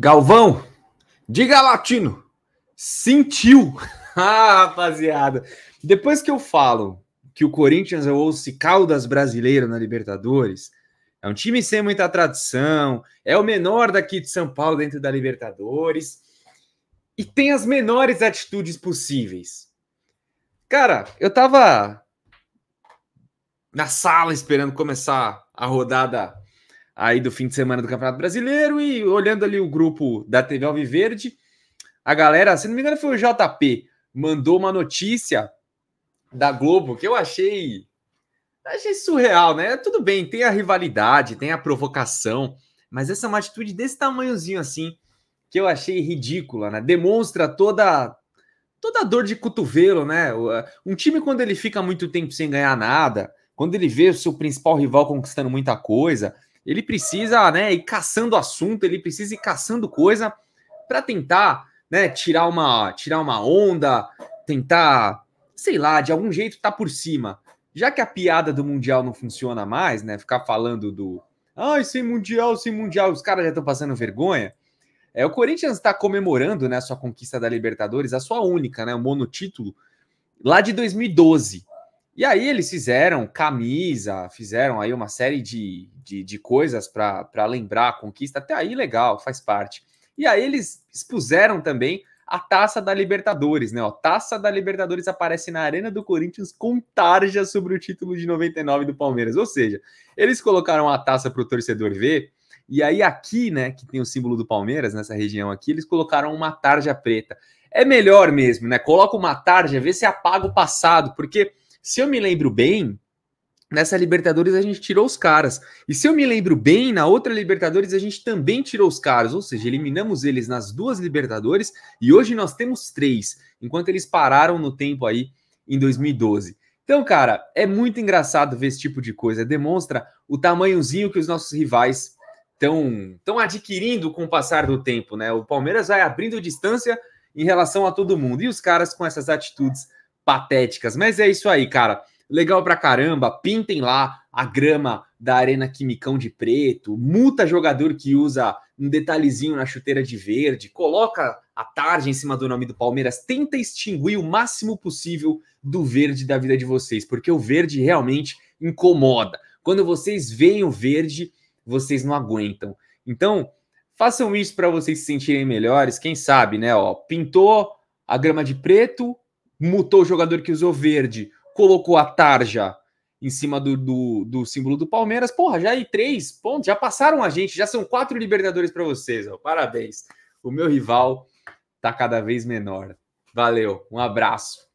Galvão, diga latino, sentiu. ah, rapaziada, depois que eu falo que o Corinthians é o Osso Caldas brasileiro na Libertadores, é um time sem muita tradição, é o menor daqui de São Paulo dentro da Libertadores e tem as menores atitudes possíveis. Cara, eu tava na sala esperando começar a rodada aí do fim de semana do Campeonato Brasileiro e olhando ali o grupo da TV Alviverde, a galera, se não me engano foi o JP, mandou uma notícia da Globo que eu achei achei surreal, né? Tudo bem, tem a rivalidade, tem a provocação, mas essa é uma atitude desse tamanhozinho assim que eu achei ridícula, né? Demonstra toda toda dor de cotovelo, né? Um time quando ele fica muito tempo sem ganhar nada, quando ele vê o seu principal rival conquistando muita coisa, ele precisa, né, ir caçando assunto, ele precisa ir caçando coisa para tentar, né, tirar uma, tirar uma onda, tentar, sei lá, de algum jeito tá por cima. Já que a piada do mundial não funciona mais, né, ficar falando do, ai, sem mundial, sem mundial, os caras já estão passando vergonha. É, o Corinthians está comemorando, né, a sua conquista da Libertadores, a sua única, né, o monotítulo, lá de 2012. E aí eles fizeram camisa, fizeram aí uma série de, de, de coisas para lembrar a conquista. Até aí legal, faz parte. E aí eles expuseram também a taça da Libertadores, né? A taça da Libertadores aparece na Arena do Corinthians com tarja sobre o título de 99 do Palmeiras. Ou seja, eles colocaram a taça para o torcedor ver. E aí aqui, né, que tem o símbolo do Palmeiras nessa região aqui, eles colocaram uma tarja preta. É melhor mesmo, né? Coloca uma tarja, vê se apaga o passado, porque se eu me lembro bem, nessa Libertadores a gente tirou os caras. E se eu me lembro bem, na outra Libertadores a gente também tirou os caras, ou seja, eliminamos eles nas duas Libertadores e hoje nós temos três, enquanto eles pararam no tempo aí em 2012. Então, cara, é muito engraçado ver esse tipo de coisa. Demonstra o tamanhozinho que os nossos rivais estão adquirindo com o passar do tempo, né? O Palmeiras vai abrindo distância em relação a todo mundo. E os caras com essas atitudes patéticas. Mas é isso aí, cara. Legal pra caramba. Pintem lá a grama da Arena Quimicão de preto. Multa jogador que usa um detalhezinho na chuteira de verde. Coloca a tarde em cima do nome do Palmeiras. Tenta extinguir o máximo possível do verde da vida de vocês, porque o verde realmente incomoda. Quando vocês veem o verde, vocês não aguentam. Então, façam isso para vocês se sentirem melhores. Quem sabe, né? Ó, pintou a grama de preto, mutou o jogador que usou verde, colocou a tarja em cima do, do, do símbolo do Palmeiras. Porra, já aí três pontos, já passaram a gente, já são quatro Libertadores para vocês. Ó. Parabéns. O meu rival tá cada vez menor. Valeu, um abraço.